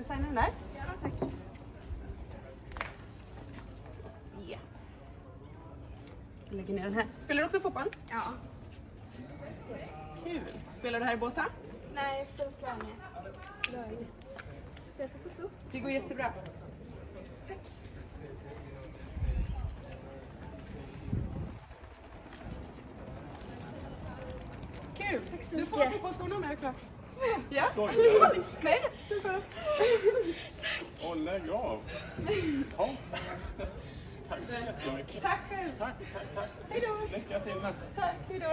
du signa den där? Ja, tack. Ja. Jag lägger ner den här. Spelar du också fotboll? Ja. Kul. Spelar du här i Båstad? Nej, jag spelar. Löj. Ska jag ta foto? Det går jättebra. Kul! Tack så Du får mycket. fotbollsskorna med också. Ja? Du? Nej, du får lägg av. Ja. Tack så jättemycket. Tack själv. Tack, tack, tack. Hej då. Lycka till Natta. Tack, hej då.